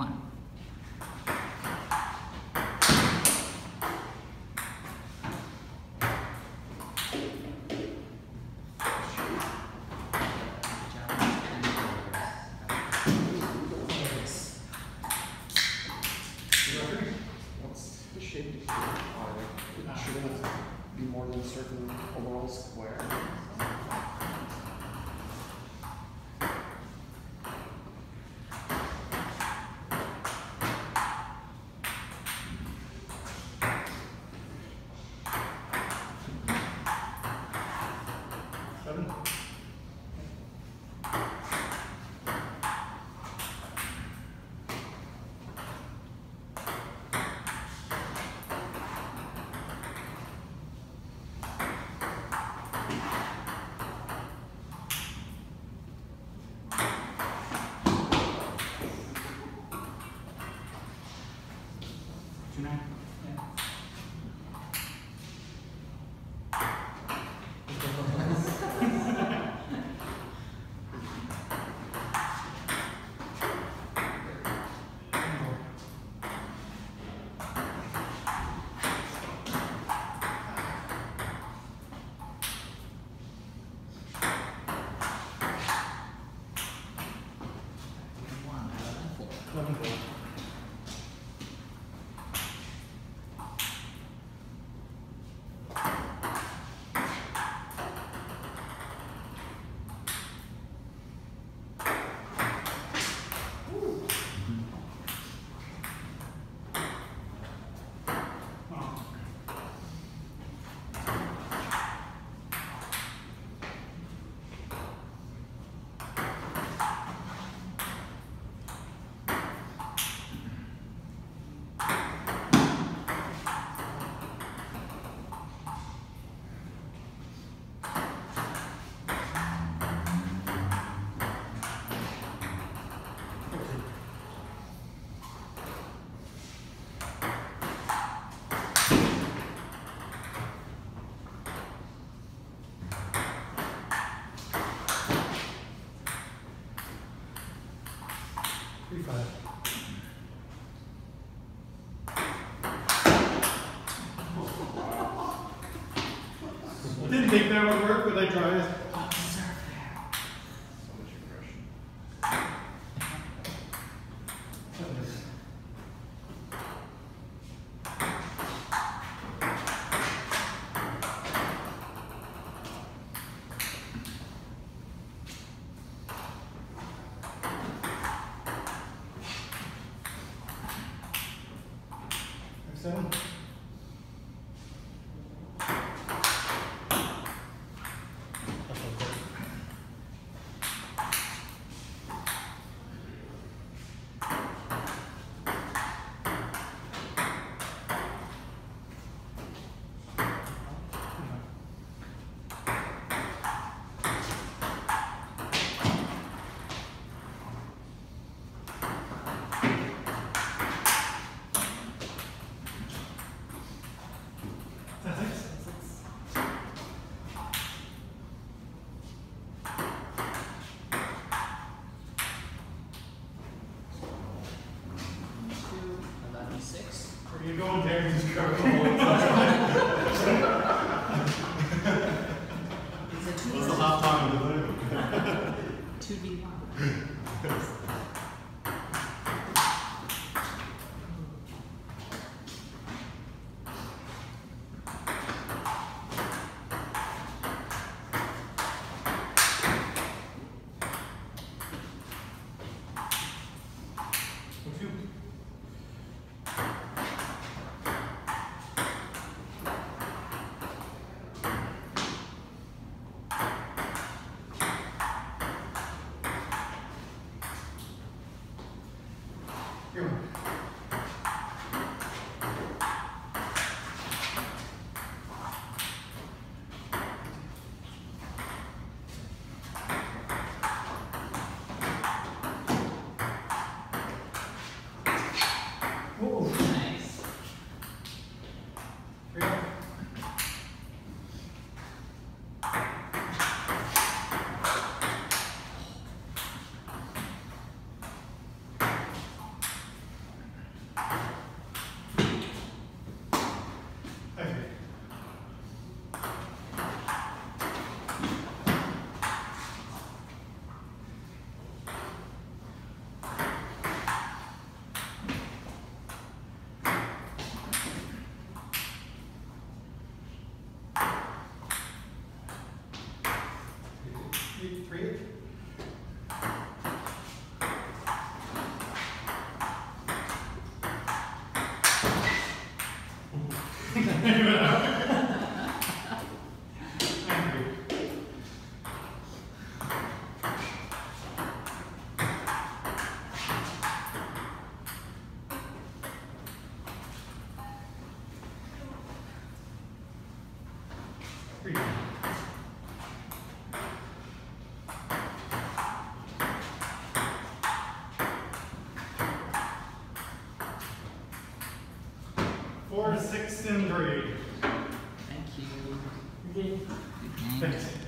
2021. Should it be more than a certain overall square? Welcome. Free fire. Didn't think that would work, when I tried. Você não... created. Four, six, and three. Thank you. Thanks.